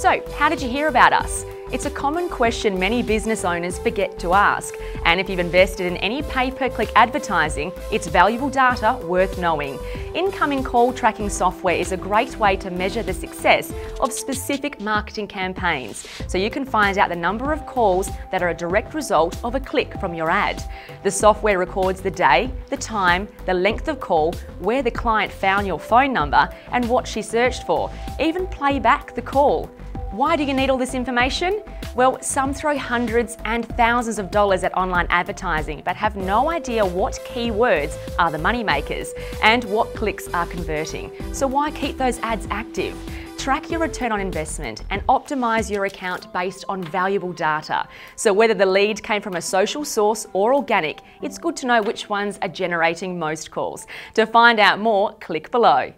So, how did you hear about us? It's a common question many business owners forget to ask. And if you've invested in any pay per click advertising, it's valuable data worth knowing. Incoming call tracking software is a great way to measure the success of specific marketing campaigns. So you can find out the number of calls that are a direct result of a click from your ad. The software records the day, the time, the length of call, where the client found your phone number, and what she searched for. Even play back the call. Why do you need all this information? Well, some throw hundreds and thousands of dollars at online advertising but have no idea what keywords are the moneymakers and what clicks are converting. So why keep those ads active? Track your return on investment and optimize your account based on valuable data. So whether the lead came from a social source or organic, it's good to know which ones are generating most calls. To find out more, click below.